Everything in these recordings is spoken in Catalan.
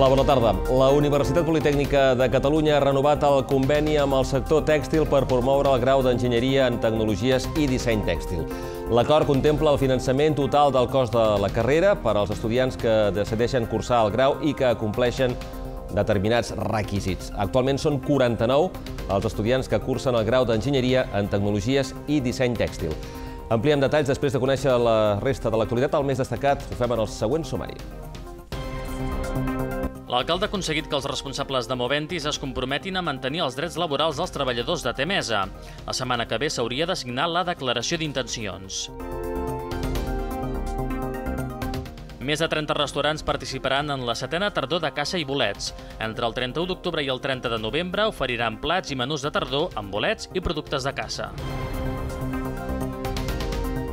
Hola, bona tarda. La Universitat Politècnica de Catalunya ha renovat el conveni amb el sector tèxtil per promoure el grau d'enginyeria en tecnologies i disseny tèxtil. L'acord contempla el finançament total del cost de la carrera per als estudiants que decideixen cursar el grau i que compleixen determinats requisits. Actualment són 49 els estudiants que cursen el grau d'enginyeria en tecnologies i disseny tèxtil. Ampliem detalls després de conèixer la resta de l'actualitat. El més destacat ho fem en el següent sumari. L'alcalde ha aconseguit que els responsables de Moventis es comprometin a mantenir els drets laborals dels treballadors de Temesa. La setmana que ve s'hauria de signar la declaració d'intencions. Més de 30 restaurants participaran en la setena tardor de caça i bolets. Entre el 31 d'octubre i el 30 de novembre oferiran plats i menús de tardor amb bolets i productes de caça.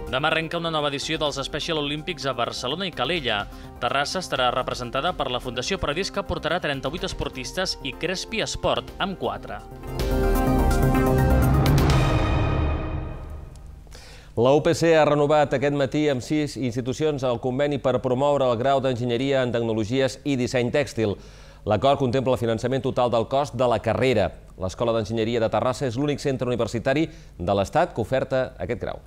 Demà arrenca una nova edició dels Special Olímpics a Barcelona i Calella. Terrassa estarà representada per la Fundació Paradís que portarà 38 esportistes i Crespi Esport amb 4. La UPC ha renovat aquest matí amb sis institucions el conveni per promoure el grau d'enginyeria en tecnologies i disseny tèxtil. L'acord contempla el finançament total del cost de la carrera. L'Escola d'Enginyeria de Terrassa és l'únic centre universitari de l'Estat que oferta aquest grau.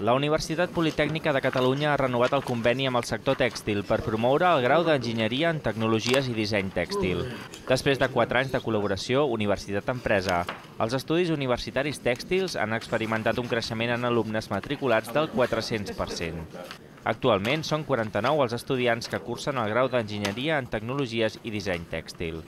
La Universitat Politècnica de Catalunya ha renovat el conveni amb el sector tèxtil per promoure el grau d'enginyeria en tecnologies i disseny tèxtil. Després de 4 anys de col·laboració Universitat-Empresa, els estudis universitaris tèxtils han experimentat un creixement en alumnes matriculats del 400%. Actualment són 49 els estudiants que cursen el grau d'enginyeria en tecnologies i disseny tèxtil.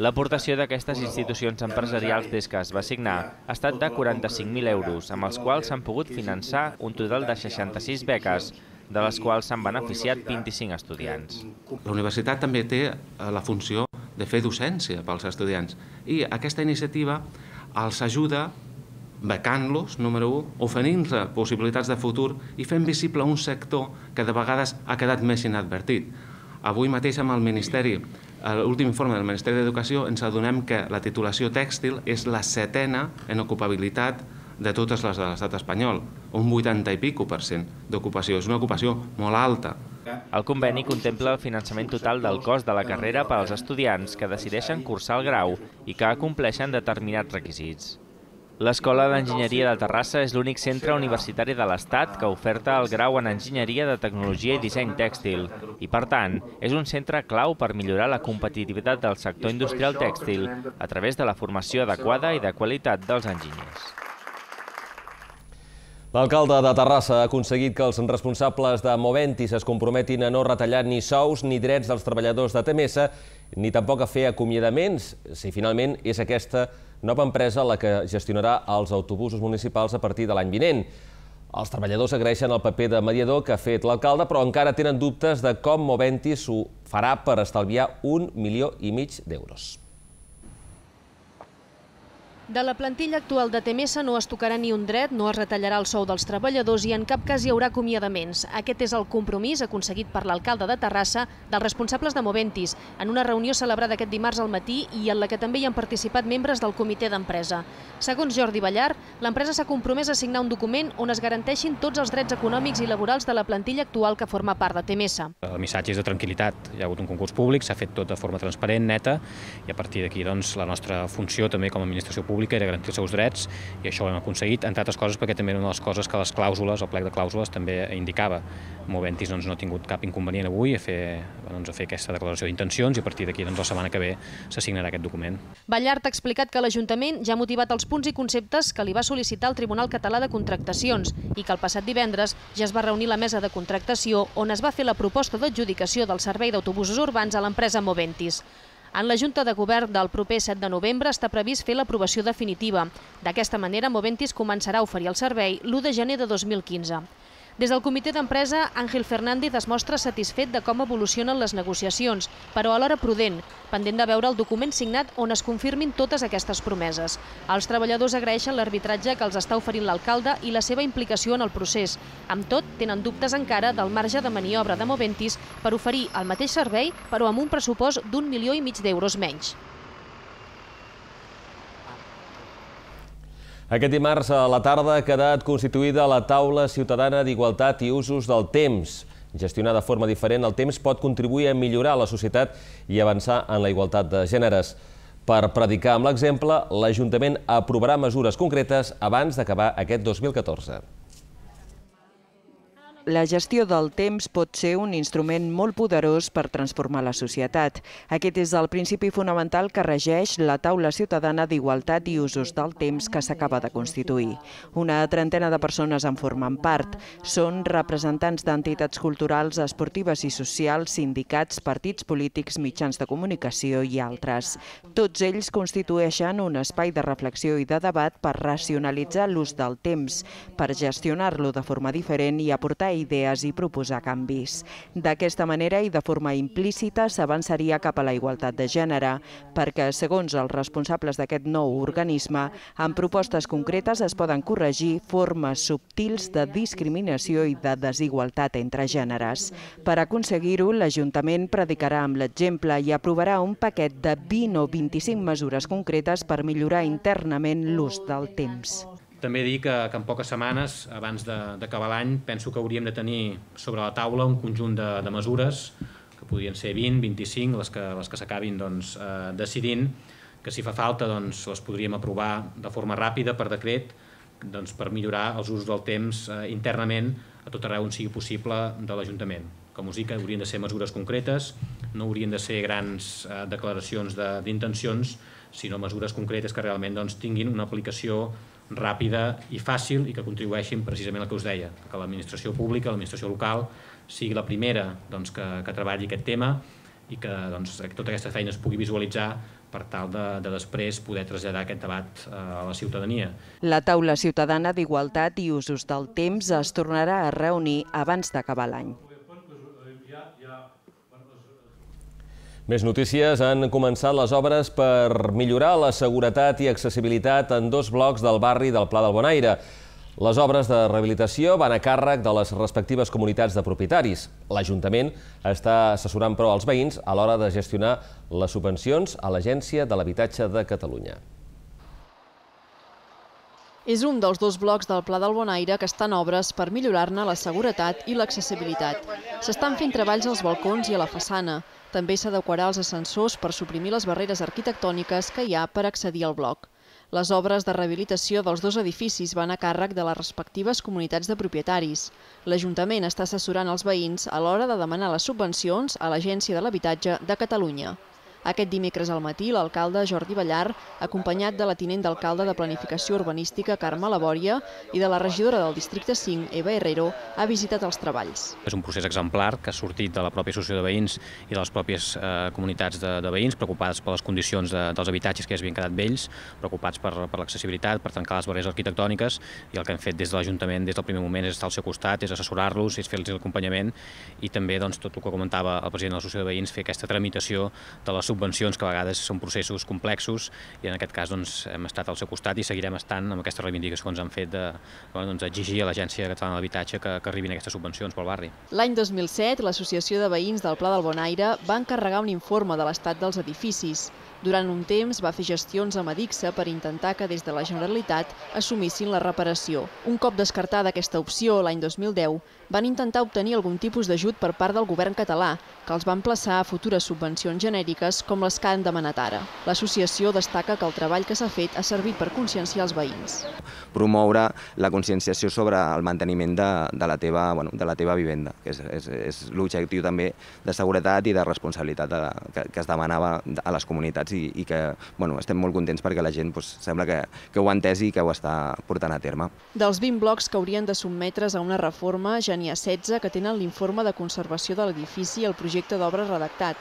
L'aportació d'aquestes institucions empresarials des que es va signar ha estat de 45.000 euros, amb els quals s'han pogut finançar un total de 66 beques, de les quals s'han beneficiat 25 estudiants. La universitat també té eh, la funció de fer docència pels estudiants i aquesta iniciativa els ajuda becant-los, número 1, oferint-los possibilitats de futur i fent visible un sector que de vegades ha quedat més inadvertit. Avui mateix amb el Ministeri a l'últim informe del Ministeri d'Educació ens adonem que la titulació tèxtil és la setena en ocupabilitat de totes les de l'estat espanyol, un 80 i pico per cent d'ocupació. És una ocupació molt alta. El conveni contempla el finançament total del cost de la carrera per als estudiants que decideixen cursar el grau i que acompleixen determinats requisits. L'Escola d'Enginyeria de Terrassa és l'únic centre universitari de l'Estat que oferta el grau en Enginyeria de Tecnologia i Disseny Tèxtil i, per tant, és un centre clau per millorar la competitivitat del sector industrial tèxtil a través de la formació adequada i de qualitat dels enginyers. L'alcalde de Terrassa ha aconseguit que els responsables de Moventis es comprometin a no retallar ni sous ni drets dels treballadors de TMS, ni tampoc a fer acomiadaments, si finalment és aquesta nova empresa la que gestionarà els autobusos municipals a partir de l'any vinent. Els treballadors agraeixen el paper de mediador que ha fet l'alcalde, però encara tenen dubtes de com Moventis ho farà per estalviar un milió i mig d'euros. De la plantilla actual de Temesa no es tocarà ni un dret, no es retallarà el sou dels treballadors i en cap cas hi haurà acomiadaments. Aquest és el compromís aconseguit per l'alcalde de Terrassa dels responsables de Moventis en una reunió celebrada aquest dimarts al matí i en la que també hi han participat membres del comitè d'empresa. Segons Jordi Ballar, l'empresa s'ha compromès a signar un document on es garanteixin tots els drets econòmics i laborals de la plantilla actual que forma part de Temesa. El missatge és de tranquil·litat. Hi ha hagut un concurs públic, s'ha fet tot de forma transparent, neta, i a partir d'aquí doncs, la nostra funció també com a administració pública pública era garantir els seus drets i això ho hem aconseguit, entre altres coses perquè també era una de les coses que les clàusules, el plec de clàusules també indicava. Moventis doncs, no ha tingut cap inconvenient avui a fer, doncs, a fer aquesta declaració d'intencions i a partir d'aquí doncs, la setmana que ve s'assignarà aquest document. Ballart ha explicat que l'Ajuntament ja ha motivat els punts i conceptes que li va sol·licitar el Tribunal Català de Contractacions i que el passat divendres ja es va reunir la mesa de contractació on es va fer la proposta d'adjudicació del servei d'autobusos urbans a l'empresa Moventis. En la Junta de Govern del proper 7 de novembre està previst fer l'aprovació definitiva. D'aquesta manera, Moventis començarà a oferir el servei l'1 de gener de 2015. Des del comitè d'empresa, Àngel Fernández es mostra satisfet de com evolucionen les negociacions, però alhora prudent, pendent de veure el document signat on es confirmin totes aquestes promeses. Els treballadors agraeixen l'arbitratge que els està oferint l'alcalde i la seva implicació en el procés. Amb tot, tenen dubtes encara del marge de maniobra de Moventis per oferir el mateix servei, però amb un pressupost d'un milió i mig d'euros menys. Aquest dimarts a la tarda ha quedat constituïda la taula ciutadana d'igualtat i usos del temps. Gestionar de forma diferent el temps pot contribuir a millorar la societat i avançar en la igualtat de gèneres. Per predicar amb l'exemple, l'Ajuntament aprovarà mesures concretes abans d'acabar aquest 2014. La gestió del temps pot ser un instrument molt poderós per transformar la societat. Aquest és el principi fonamental que regeix la taula ciutadana d'igualtat i usos del temps que s'acaba de constituir. Una trentena de persones en formen part. Són representants d'entitats culturals, esportives i socials, sindicats, partits polítics, mitjans de comunicació i altres. Tots ells constitueixen un espai de reflexió i de debat per racionalitzar l'ús del temps, per gestionar-lo de forma diferent i aportar idees i proposar canvis. D'aquesta manera i de forma implícita s'avançaria cap a la igualtat de gènere, perquè, segons els responsables d'aquest nou organisme, amb propostes concretes es poden corregir formes subtils de discriminació i de desigualtat entre gèneres. Per aconseguir-ho, l'Ajuntament predicarà amb l'exemple i aprovarà un paquet de 20 o 25 mesures concretes per millorar internament l'ús del temps. També dir que, que en poques setmanes, abans d'acabar l'any, penso que hauríem de tenir sobre la taula un conjunt de, de mesures, que podrien ser 20, 25, les que, les que s'acabin doncs, eh, decidint, que si fa falta doncs, les podríem aprovar de forma ràpida per decret doncs, per millorar els usos del temps eh, internament a tot arreu on sigui possible de l'Ajuntament. Com us dic, haurien de ser mesures concretes, no haurien de ser grans eh, declaracions d'intencions, de, sinó mesures concretes que realment doncs, tinguin una aplicació ràpida i fàcil i que contribueixin precisament al que us deia, que l'administració pública, l'administració local, sigui la primera doncs, que, que treballi aquest tema i que doncs, tota aquesta feina es pugui visualitzar per tal de, de després poder traslladar aquest debat eh, a la ciutadania. La taula ciutadana d'igualtat i usos del temps es tornarà a reunir abans d'acabar l'any. Més notícies. Han començat les obres per millorar la seguretat i accessibilitat en dos blocs del barri del Pla del Bonaire. Les obres de rehabilitació van a càrrec de les respectives comunitats de propietaris. L'Ajuntament està assessorant, però, els veïns a l'hora de gestionar les subvencions a l'Agència de l'Habitatge de Catalunya. És un dels dos blocs del Pla del Bonaire que estan obres per millorar-ne la seguretat i l'accessibilitat. S'estan fent treballs als balcons i a la façana. També s'adequarà els ascensors per suprimir les barreres arquitectòniques que hi ha per accedir al bloc. Les obres de rehabilitació dels dos edificis van a càrrec de les respectives comunitats de propietaris. L'Ajuntament està assessorant els veïns a l'hora de demanar les subvencions a l'Agència de l'Habitatge de Catalunya. Aquest dimecres al matí, l'alcalde Jordi Ballar, acompanyat de la tinent d'alcalde de Planificació Urbanística Carme Labòria i de la regidora del districte 5, Eva Herrero, ha visitat els treballs. És un procés exemplar que ha sortit de la pròpia associació de veïns i de les pròpies eh, comunitats de, de veïns, preocupades per les condicions de, dels habitatges que ja havien quedat vells, preocupats per, per l'accessibilitat, per tancar les barreres arquitectòniques, i el que hem fet des de l'Ajuntament des del primer moment és estar al seu costat, és assessorar-los, és fer-los l'acompanyament, i també doncs, tot el que comentava el president de l'associació de veïns, fer aquesta tramitació de les subvencions que a vegades són processos complexos i en aquest cas doncs, hem estat al seu costat i seguirem estant amb aquesta reivindicació que ens han fet de bueno, doncs, a l'Agència Catalana de l'Habitatge que, que arribin aquestes subvencions pel barri. L'any 2007, l'Associació de Veïns del Pla del Bonaire va encarregar un informe de l'estat dels edificis. Durant un temps va fer gestions a Medixa per intentar que des de la Generalitat assumissin la reparació. Un cop descartada aquesta opció l'any 2010, van intentar obtenir algun tipus d'ajut per part del govern català, que els van plaçar a futures subvencions genèriques com les que han demanat ara. L'associació destaca que el treball que s'ha fet ha servit per conscienciar els veïns. Promoure la conscienciació sobre el manteniment de, la, teva, bueno, de la teva vivenda, que és, és, l'objectiu també de seguretat i de responsabilitat que es demanava a les comunitats i, i que bueno, estem molt contents perquè la gent doncs, sembla que, que ho ha entès i que ho està portant a terme. Dels 20 blocs que haurien de sotmetre's a una reforma, ja n'hi ha 16 que tenen l'informe de conservació de l'edifici i el projecte d'obra redactat.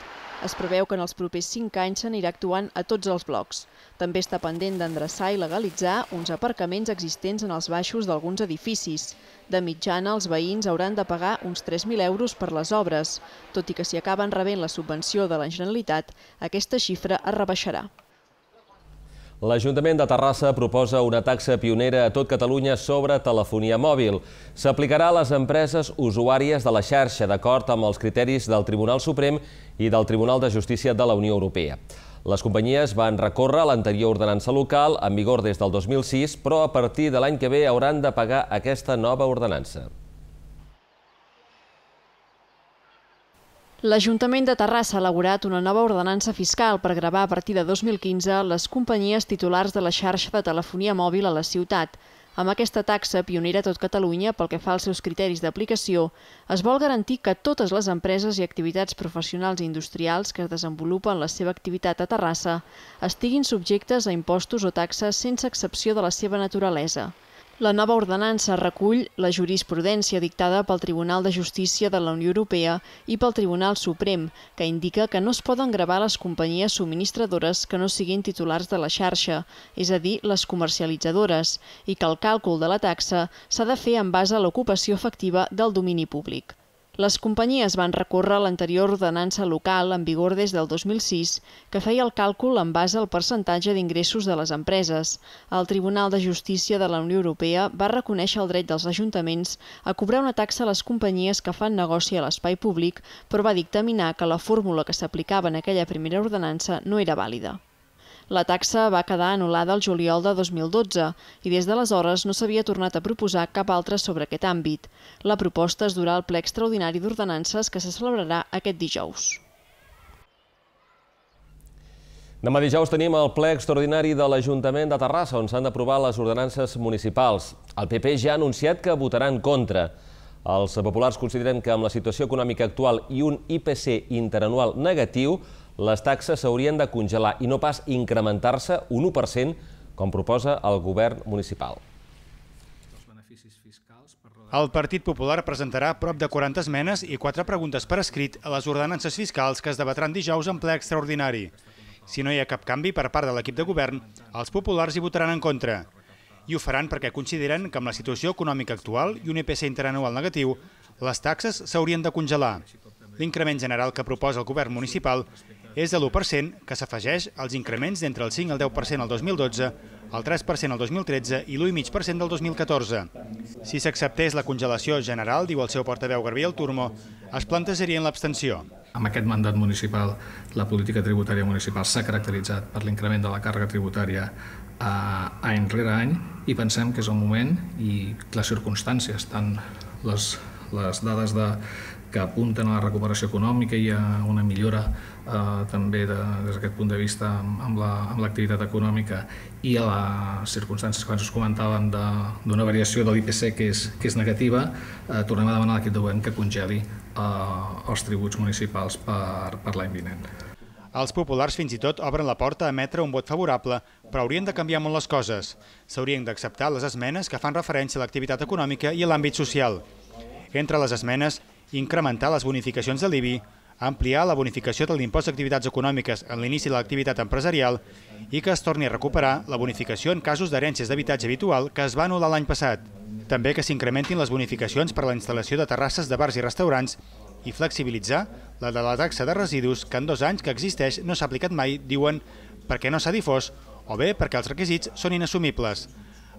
Es preveu que en els propers 5 anys s'anirà actuant a tots els blocs. També està pendent d'endreçar i legalitzar uns aparcaments existents en els baixos d'alguns edificis. De mitjana, els veïns hauran de pagar uns 3.000 euros per les obres, tot i que si acaben rebent la subvenció de la Generalitat, aquesta xifra es rebaixarà. L'Ajuntament de Terrassa proposa una taxa pionera a tot Catalunya sobre telefonia mòbil. S'aplicarà a les empreses usuàries de la xarxa d'acord amb els criteris del Tribunal Suprem i del Tribunal de Justícia de la Unió Europea. Les companyies van recórrer l'anterior ordenança local, en vigor des del 2006, però a partir de l'any que ve hauran de pagar aquesta nova ordenança. L'Ajuntament de Terrassa ha elaborat una nova ordenança fiscal per gravar a partir de 2015 les companyies titulars de la xarxa de telefonia mòbil a la ciutat. Amb aquesta taxa, pionera a tot Catalunya pel que fa als seus criteris d'aplicació, es vol garantir que totes les empreses i activitats professionals i industrials que desenvolupen la seva activitat a Terrassa estiguin subjectes a impostos o taxes sense excepció de la seva naturalesa. La nova ordenança recull la jurisprudència dictada pel Tribunal de Justícia de la Unió Europea i pel Tribunal Suprem, que indica que no es poden gravar les companyies subministradores que no siguin titulars de la xarxa, és a dir, les comercialitzadores, i que el càlcul de la taxa s'ha de fer en base a l'ocupació efectiva del domini públic. Les companyies van recórrer l'anterior ordenança local en vigor des del 2006 que feia el càlcul en base al percentatge d'ingressos de les empreses. El Tribunal de Justícia de la Unió Europea va reconèixer el dret dels ajuntaments a cobrar una taxa a les companyies que fan negoci a l'espai públic, però va dictaminar que la fórmula que s'aplicava en aquella primera ordenança no era vàlida. La taxa va quedar anul·lada el juliol de 2012 i des d'aleshores no s'havia tornat a proposar cap altra sobre aquest àmbit. La proposta es durà al ple extraordinari d'ordenances que se celebrarà aquest dijous. Demà dijous tenim el ple extraordinari de l'Ajuntament de Terrassa, on s'han d'aprovar les ordenances municipals. El PP ja ha anunciat que votarà en contra. Els populars consideren que amb la situació econòmica actual i un IPC interanual negatiu, les taxes s'haurien de congelar i no pas incrementar-se un 1%, com proposa el govern municipal. El Partit Popular presentarà prop de 40 esmenes i 4 preguntes per escrit a les ordenances fiscals que es debatran dijous en ple extraordinari. Si no hi ha cap canvi per part de l'equip de govern, els populars hi votaran en contra. I ho faran perquè consideren que amb la situació econòmica actual i un IPC interanual negatiu, les taxes s'haurien de congelar. L'increment general que proposa el govern municipal és de l'1% que s'afegeix als increments d'entre el 5 i el 10% al 2012, el 3% al 2013 i l'1,5% del 2014. Si s'acceptés la congelació general, diu el seu portaveu Gabriel Turmo, es plantejarien l'abstenció. Amb aquest mandat municipal, la política tributària municipal s'ha caracteritzat per l'increment de la càrrega tributària a eh, any rere any i pensem que és el moment i les circumstàncies, tant les, les dades de, que apunten a la recuperació econòmica i a una millora eh, també de, des d'aquest punt de vista amb l'activitat la, econòmica i a les circumstàncies que abans us comentàvem d'una variació de l'IPC que, és, que és negativa, eh, tornem a demanar a l'equip de govern que congeli eh, els tributs municipals per, per l'any vinent. Els populars fins i tot obren la porta a emetre un vot favorable, però haurien de canviar molt les coses. S'haurien d'acceptar les esmenes que fan referència a l'activitat econòmica i a l'àmbit social. Entre les esmenes incrementar les bonificacions de l'IBI, ampliar la bonificació de l'impost d'activitats econòmiques en l'inici de l'activitat empresarial i que es torni a recuperar la bonificació en casos d'herències d'habitatge habitual que es va anul·lar l'any passat. També que s'incrementin les bonificacions per a la instal·lació de terrasses de bars i restaurants i flexibilitzar la de la taxa de residus que en dos anys que existeix no s'ha aplicat mai, diuen, perquè no s'ha difós o bé perquè els requisits són inassumibles.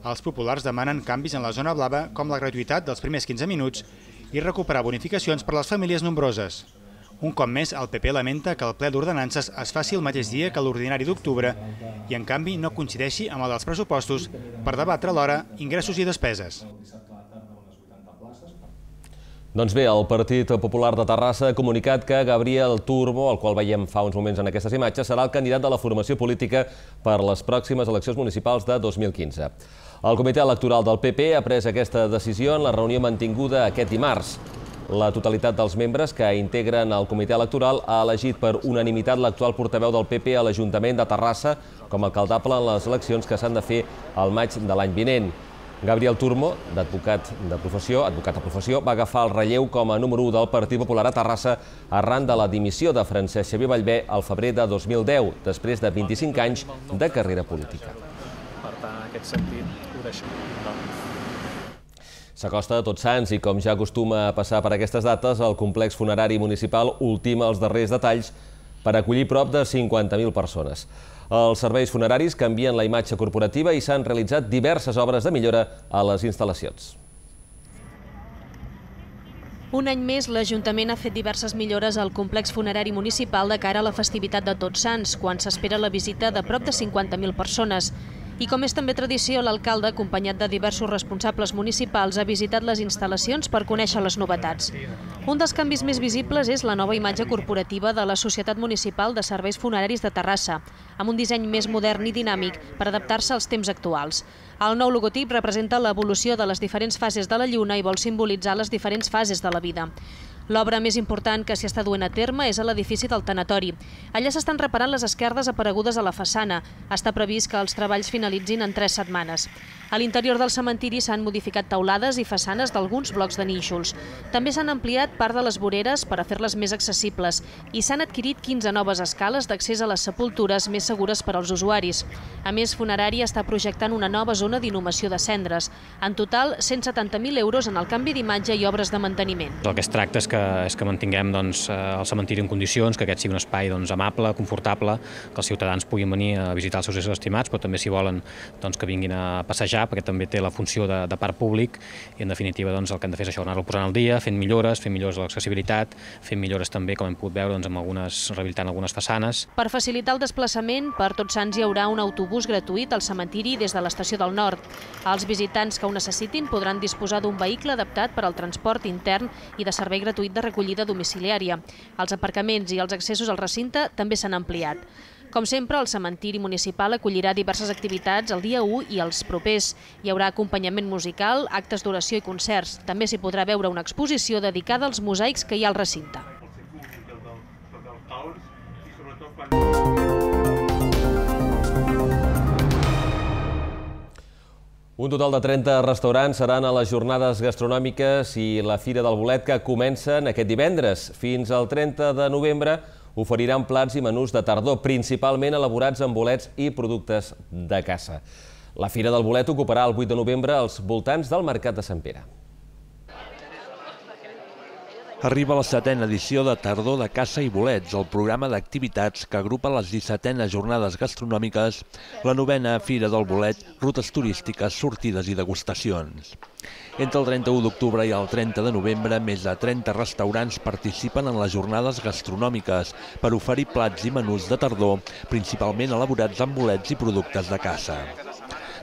Els populars demanen canvis en la zona blava com la gratuïtat dels primers 15 minuts i recuperar bonificacions per a les famílies nombroses. Un cop més, el PP lamenta que el ple d'ordenances es faci el mateix dia que l'ordinari d'octubre i, en canvi, no coincideixi amb el dels pressupostos per debatre alhora ingressos i despeses. Doncs bé, el Partit Popular de Terrassa ha comunicat que Gabriel Turbo, el qual veiem fa uns moments en aquestes imatges, serà el candidat de la formació política per les pròximes eleccions municipals de 2015. El comitè electoral del PP ha pres aquesta decisió en la reunió mantinguda aquest dimarts. La totalitat dels membres que integren el comitè electoral ha elegit per unanimitat l'actual portaveu del PP a l'Ajuntament de Terrassa com a alcaldable en les eleccions que s'han de fer al maig de l'any vinent. Gabriel Turmo, d'advocat de professió, advocat de professió, va agafar el relleu com a número 1 del Partit Popular a Terrassa arran de la dimissió de Francesc Xavier Vallvé al febrer de 2010, després de 25 anys de carrera política. Per tant, en aquest sentit, ho deixem. S'acosta a Tots Sants i, com ja acostuma a passar per aquestes dates, el complex funerari municipal ultima els darrers detalls per acollir prop de 50.000 persones. Els serveis funeraris canvien la imatge corporativa i s'han realitzat diverses obres de millora a les instal·lacions. Un any més, l'Ajuntament ha fet diverses millores al complex funerari municipal de cara a la festivitat de Tots Sants, quan s'espera la visita de prop de 50.000 persones. I com és també tradició, l'alcalde, acompanyat de diversos responsables municipals, ha visitat les instal·lacions per conèixer les novetats. Un dels canvis més visibles és la nova imatge corporativa de la Societat Municipal de Serveis Funeraris de Terrassa, amb un disseny més modern i dinàmic per adaptar-se als temps actuals. El nou logotip representa l'evolució de les diferents fases de la Lluna i vol simbolitzar les diferents fases de la vida. L'obra més important que s'hi està duent a terme és a l'edifici del tanatori. Allà s'estan reparant les esquerdes aparegudes a la façana. Està previst que els treballs finalitzin en tres setmanes. A l'interior del cementiri s'han modificat taulades i façanes d'alguns blocs de nínxols. També s'han ampliat part de les voreres per a fer-les més accessibles i s'han adquirit 15 noves escales d'accés a les sepultures més segures per als usuaris. A més, Funerària està projectant una nova zona d'inhumació de cendres. En total, 170.000 euros en el canvi d'imatge i obres de manteniment. El que es tracta és que, és que mantinguem doncs, eh, el cementiri en condicions, que aquest sigui un espai doncs, amable, confortable, que els ciutadans puguin venir a visitar els seus estimats, però també si volen doncs, que vinguin a passejar allà, perquè també té la funció de, de parc públic i en definitiva doncs, el que hem de fer és això, anar-lo posant al dia, fent millores, fent millores de l'accessibilitat, fent millores també, com hem pogut veure, doncs, amb algunes, rehabilitant algunes façanes. Per facilitar el desplaçament, per Tots Sants hi haurà un autobús gratuït al cementiri des de l'estació del Nord. Els visitants que ho necessitin podran disposar d'un vehicle adaptat per al transport intern i de servei gratuït de recollida domiciliària. Els aparcaments i els accessos al recinte també s'han ampliat. Com sempre, el cementiri municipal acollirà diverses activitats el dia 1 i els propers. Hi haurà acompanyament musical, actes d'oració i concerts. També s'hi podrà veure una exposició dedicada als mosaics que hi ha al recinte. Un total de 30 restaurants seran a les jornades gastronòmiques i la Fira del Bolet que comencen aquest divendres. Fins al 30 de novembre oferiran plats i menús de tardor, principalment elaborats amb bolets i productes de caça. La Fira del Bolet ocuparà el 8 de novembre als voltants del Mercat de Sant Pere. Arriba la setena edició de Tardor de Caça i Bolets, el programa d'activitats que agrupa les 17enes jornades gastronòmiques, la novena Fira del Bolet, rutes turístiques, sortides i degustacions. Entre el 31 d'octubre i el 30 de novembre, més de 30 restaurants participen en les jornades gastronòmiques per oferir plats i menús de tardor, principalment elaborats amb bolets i productes de caça.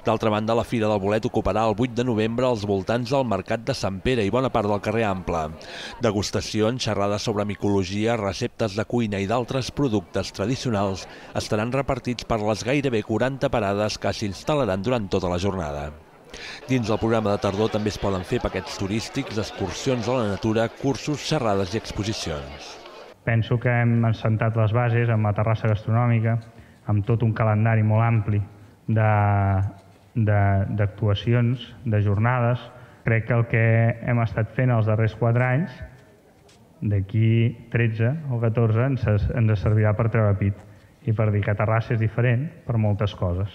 D'altra banda, la Fira del Bolet ocuparà el 8 de novembre als voltants del Mercat de Sant Pere i bona part del carrer Ample. Degustacions, xerrades sobre micologia, receptes de cuina i d'altres productes tradicionals estaran repartits per les gairebé 40 parades que s'instal·laran durant tota la jornada. Dins del programa de tardor també es poden fer paquets turístics, excursions a la natura, cursos, xerrades i exposicions. Penso que hem assentat les bases amb la terrassa gastronòmica, amb tot un calendari molt ampli de, d'actuacions, de, de jornades. Crec que el que hem estat fent els darrers quatre anys, d'aquí 13 o 14, ens, ens servirà per treure pit i per dir que Terrassa és diferent per moltes coses.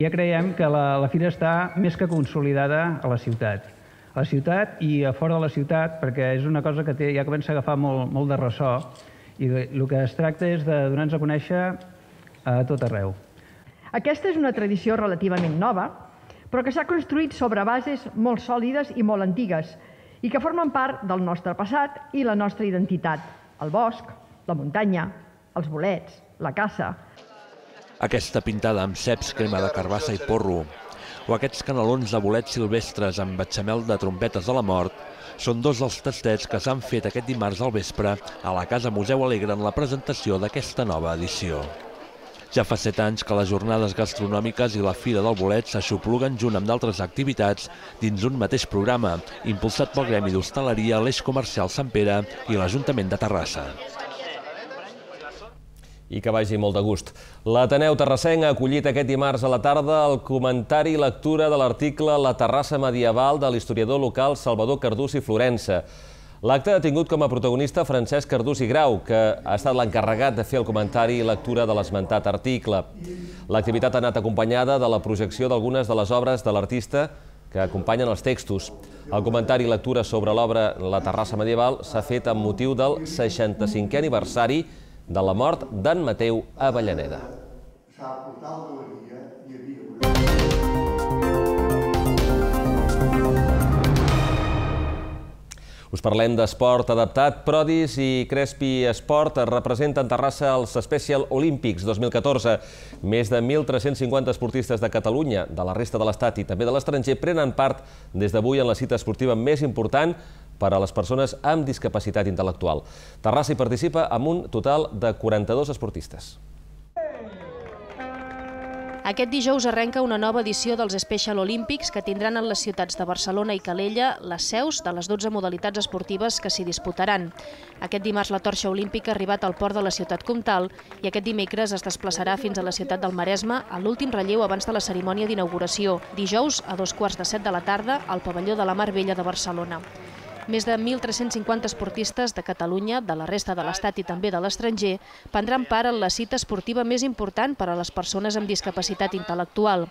Ja creiem que la, la fira està més que consolidada a la ciutat. A la ciutat i a fora de la ciutat, perquè és una cosa que té, ja comença a agafar molt, molt de ressò i el que es tracta és de donar-nos a conèixer a tot arreu. Aquesta és una tradició relativament nova, però que s'ha construït sobre bases molt sòlides i molt antigues i que formen part del nostre passat i la nostra identitat. El bosc, la muntanya, els bolets, la caça... Aquesta pintada amb ceps, crema de carbassa i porro, o aquests canelons de bolets silvestres amb batxamel de trompetes de la mort, són dos dels tastets que s'han fet aquest dimarts al vespre a la Casa Museu Alegre en la presentació d'aquesta nova edició. Ja fa set anys que les jornades gastronòmiques i la Fira del Bolet s'aixopluguen junt amb d'altres activitats dins un mateix programa, impulsat pel Gremi d'Hostaleria, l'Eix Comercial Sant Pere i l'Ajuntament de Terrassa i que vagi molt de gust. L'Ateneu Terrassenc ha acollit aquest dimarts a la tarda el comentari i lectura de l'article La Terrassa medieval de l'historiador local Salvador Cardús i Florença. L'acte ha tingut com a protagonista Francesc Cardús i Grau, que ha estat l'encarregat de fer el comentari i lectura de l'esmentat article. L'activitat ha anat acompanyada de la projecció d'algunes de les obres de l'artista que acompanyen els textos. El comentari i lectura sobre l'obra La Terrassa Medieval s'ha fet amb motiu del 65è aniversari de la mort d'en Mateu Avellaneda. Us parlem d'esport adaptat. Prodis i Crespi Esport representen Terrassa als Special Olympics 2014. Més de 1.350 esportistes de Catalunya, de la resta de l'Estat i també de l'estranger prenen part des d'avui en la cita esportiva més important per a les persones amb discapacitat intel·lectual. Terrassa hi participa amb un total de 42 esportistes. Aquest dijous arrenca una nova edició dels Special Olímpics que tindran en les ciutats de Barcelona i Calella les seus de les 12 modalitats esportives que s'hi disputaran. Aquest dimarts la torxa olímpica ha arribat al port de la ciutat comtal i aquest dimecres es desplaçarà fins a la ciutat del Maresme a l'últim relleu abans de la cerimònia d'inauguració, dijous a dos quarts de set de la tarda al pavelló de la Mar Vella de Barcelona. Més de 1.350 esportistes de Catalunya, de la resta de l'Estat i també de l'estranger, prendran part en la cita esportiva més important per a les persones amb discapacitat intel·lectual.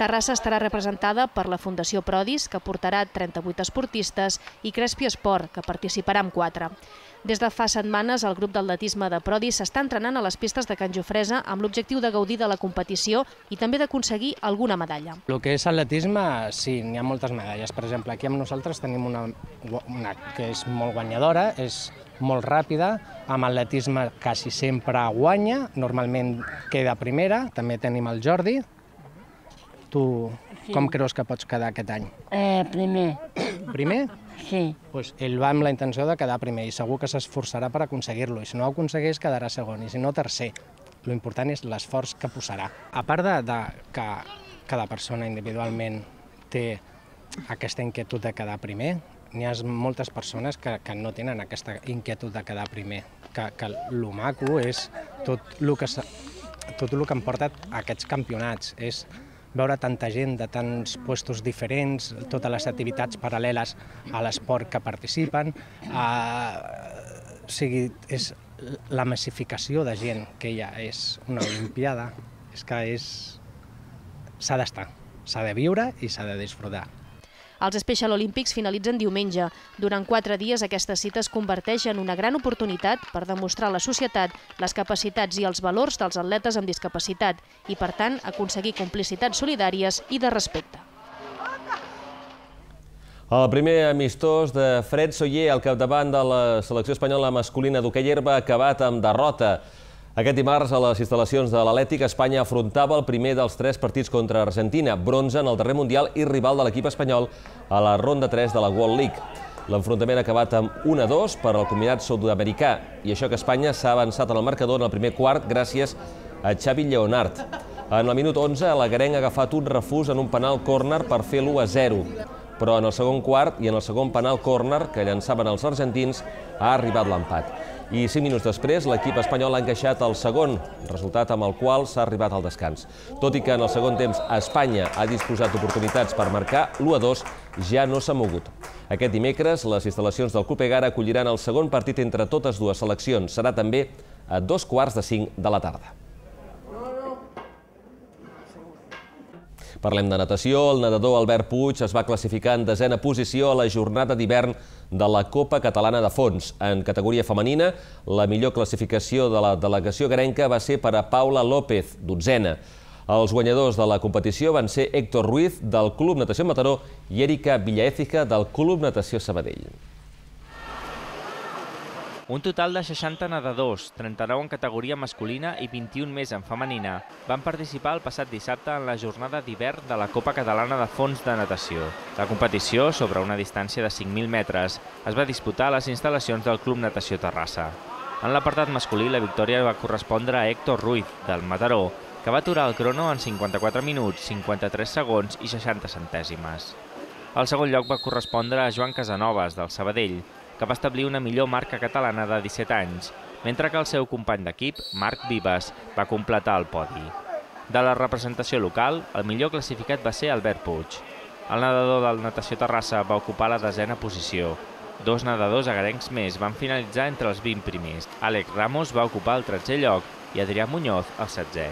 Terrassa estarà representada per la Fundació Prodis, que portarà 38 esportistes, i Crespi Esport, que participarà amb 4. Des de fa setmanes, el grup d'atletisme de Prodi s'està entrenant a les pistes de Can Jofresa amb l'objectiu de gaudir de la competició i també d'aconseguir alguna medalla. El que és atletisme, sí, n'hi ha moltes medalles. Per exemple, aquí amb nosaltres tenim una, una que és molt guanyadora, és molt ràpida, amb atletisme quasi sempre guanya, normalment queda primera, també tenim el Jordi. Tu com creus que pots quedar aquest any? Eh, primer. Primer? Sí. Pues ell va amb la intenció de quedar primer i segur que s'esforçarà per aconseguir-lo i si no ho aconsegueix quedarà segon i si no tercer. Lo important és l'esforç que posarà. A part de, de que cada persona individualment té aquesta inquietud de quedar primer, n'hi ha moltes persones que, que no tenen aquesta inquietud de quedar primer, que, que el maco és tot el que, tot el que em porta a aquests campionats, és veure tanta gent de tants puestos diferents, totes les activitats paral·leles a l'esport que participen, eh, o sigui, és la massificació de gent que ja és una olimpiada, és que és... s'ha d'estar, s'ha de viure i s'ha de disfrutar. Els Special Olímpics finalitzen diumenge. Durant quatre dies aquesta cita es converteix en una gran oportunitat per demostrar a la societat les capacitats i els valors dels atletes amb discapacitat i, per tant, aconseguir complicitats solidàries i de respecte. El primer amistós de Fred Soyer al capdavant de la selecció espanyola masculina d'hoquei herba ha acabat amb derrota. Aquest dimarts, a les instal·lacions de l'Atlètic, Espanya afrontava el primer dels tres partits contra Argentina, bronze en el darrer Mundial i rival de l'equip espanyol a la ronda 3 de la World League. L'enfrontament ha acabat amb 1-2 per al combinat sud-americà, i això que Espanya s'ha avançat en el marcador en el primer quart gràcies a Xavi Leonard. En el minut 11, la Garenc ha agafat un refús en un penal córner per fer l'1-0 però en el segon quart i en el segon penal córner que llançaven els argentins ha arribat l'empat. I cinc minuts després, l'equip espanyol ha encaixat el segon, resultat amb el qual s'ha arribat al descans. Tot i que en el segon temps Espanya ha disposat d'oportunitats per marcar, l'1-2 ja no s'ha mogut. Aquest dimecres, les instal·lacions del Club acolliran el segon partit entre totes dues seleccions. Serà també a dos quarts de cinc de la tarda. Parlem de natació. El nedador Albert Puig es va classificar en desena posició a la jornada d'hivern de la Copa Catalana de Fons. En categoria femenina, la millor classificació de la delegació garenca va ser per a Paula López, dotzena. Els guanyadors de la competició van ser Héctor Ruiz, del Club Natació Mataró, i Erika Villaécija, del Club Natació Sabadell. Un total de 60 nedadors, 39 en categoria masculina i 21 més en femenina, van participar el passat dissabte en la jornada d'hivern de la Copa Catalana de Fons de Natació. La competició, sobre una distància de 5.000 metres, es va disputar a les instal·lacions del Club Natació Terrassa. En l'apartat masculí, la victòria va correspondre a Héctor Ruiz, del Mataró, que va aturar el crono en 54 minuts, 53 segons i 60 centèsimes. El segon lloc va correspondre a Joan Casanovas, del Sabadell, que va establir una millor marca catalana de 17 anys, mentre que el seu company d'equip, Marc Vives, va completar el podi. De la representació local, el millor classificat va ser Albert Puig. El nedador del Natació Terrassa va ocupar la desena posició. Dos nedadors agarencs més van finalitzar entre els 20 primers. Àlex Ramos va ocupar el 13è lloc i Adrià Muñoz el 16è.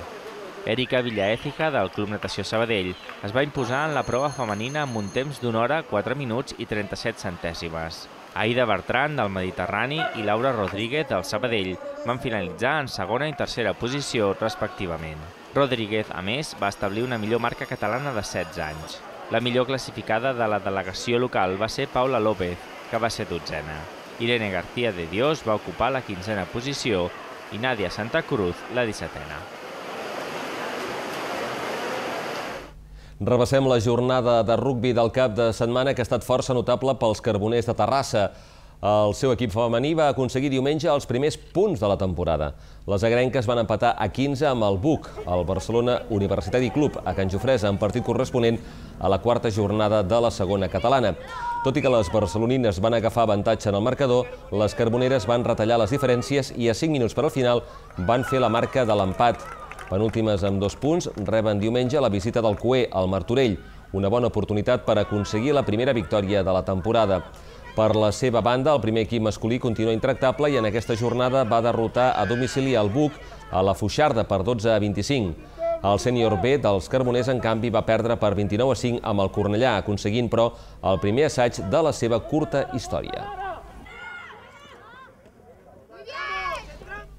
Erika Villaécija, del Club Natació Sabadell, es va imposar en la prova femenina amb un temps d'una hora, 4 minuts i 37 centèsimes. Aida Bertran, del Mediterrani, i Laura Rodríguez, del Sabadell, van finalitzar en segona i tercera posició, respectivament. Rodríguez, a més, va establir una millor marca catalana de 16 anys. La millor classificada de la delegació local va ser Paula López, que va ser dotzena. Irene García de Dios va ocupar la quinzena posició i Nàdia Santa Cruz la dissetena. Rebassem la jornada de rugbi del cap de setmana que ha estat força notable pels carboners de Terrassa. El seu equip femení va aconseguir diumenge els primers punts de la temporada. Les agrenques van empatar a 15 amb el BUC, el Barcelona Universitari Club, a Can Jofresa, en partit corresponent a la quarta jornada de la segona catalana. Tot i que les barcelonines van agafar avantatge en el marcador, les carboneres van retallar les diferències i a 5 minuts per al final van fer la marca de l'empat. Penúltimes amb dos punts, reben diumenge la visita del Cué al Martorell, una bona oportunitat per aconseguir la primera victòria de la temporada. Per la seva banda, el primer equip masculí continua intractable i en aquesta jornada va derrotar a domicili el Buc a la Fuixarda per 12 a 25. El sènior B dels Carboners, en canvi, va perdre per 29 a 5 amb el Cornellà, aconseguint, però, el primer assaig de la seva curta història.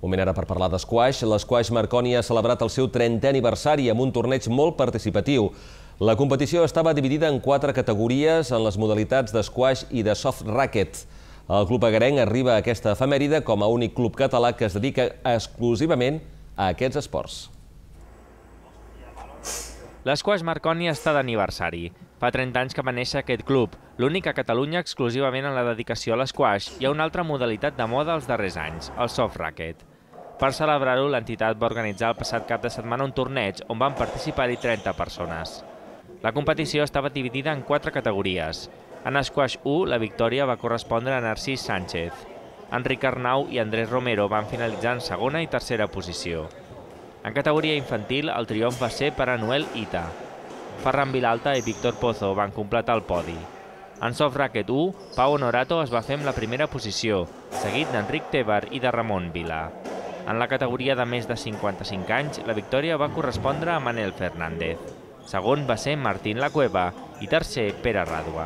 Moment ara per parlar d'esquaix. L'esquaix Marconi ha celebrat el seu 30è aniversari amb un torneig molt participatiu. La competició estava dividida en quatre categories en les modalitats d'esquaix i de soft racket. El Club Agarenc arriba a aquesta efemèride com a únic club català que es dedica exclusivament a aquests esports. L'esquaix Marconi està d'aniversari. Fa 30 anys que va néixer aquest club, l'únic a Catalunya exclusivament en la dedicació a l'esquaix i a una altra modalitat de moda els darrers anys, el soft racket. Per celebrar-ho, l'entitat va organitzar el passat cap de setmana un torneig on van participar-hi 30 persones. La competició estava dividida en quatre categories. En Squash 1, la victòria va correspondre a Narcís Sánchez. Enric Arnau i Andrés Romero van finalitzar en segona i tercera posició. En categoria infantil, el triomf va ser per a Noel Ita. Ferran Vilalta i Víctor Pozo van completar el podi. En soft racket 1, Pau Honorato es va fer amb la primera posició, seguit d'Enric Tebar i de Ramon Vila. En la categoria de més de 55 anys, la victòria va correspondre a Manel Fernández. Segon va ser Martín La Cueva i tercer Pere Ràdua.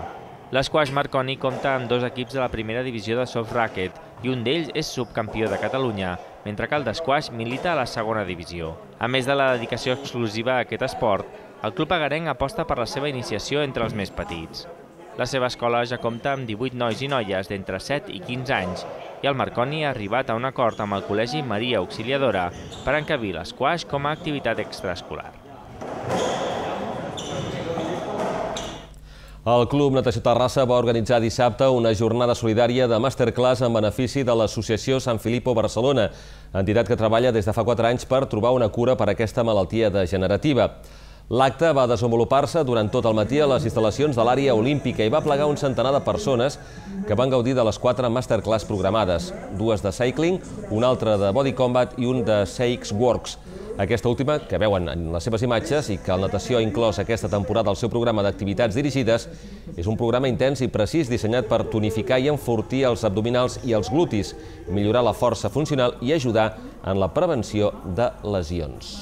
L'esquaix Marconi compta amb dos equips de la primera divisió de soft racket i un d'ells és subcampió de Catalunya, mentre que el d'esquaix milita a la segona divisió. A més de la dedicació exclusiva a aquest esport, el Club Agarenc aposta per la seva iniciació entre els més petits. La seva escola ja compta amb 18 nois i noies d'entre 7 i 15 anys i el Marconi ha arribat a un acord amb el Col·legi Maria Auxiliadora per encabir l'esquaix com a activitat extraescolar. El Club Natació Terrassa va organitzar dissabte una jornada solidària de masterclass en benefici de l'Associació Sant Filippo Barcelona, entitat que treballa des de fa 4 anys per trobar una cura per aquesta malaltia degenerativa. L'acte va desenvolupar-se durant tot el matí a les instal·lacions de l'àrea olímpica i va plegar un centenar de persones que van gaudir de les quatre masterclass programades, dues de cycling, una altra de body combat i un de Seix Works. Aquesta última, que veuen en les seves imatges i que el Natació ha inclòs aquesta temporada al seu programa d'activitats dirigides, és un programa intens i precís dissenyat per tonificar i enfortir els abdominals i els glutis, millorar la força funcional i ajudar en la prevenció de lesions.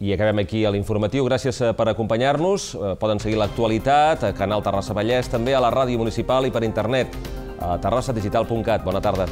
I acabem aquí a l'informatiu. Gràcies eh, per acompanyar-nos. Eh, poden seguir l'actualitat a Canal Terrassa Vallès, també a la ràdio municipal i per internet a terrassadigital.cat. Bona tarda.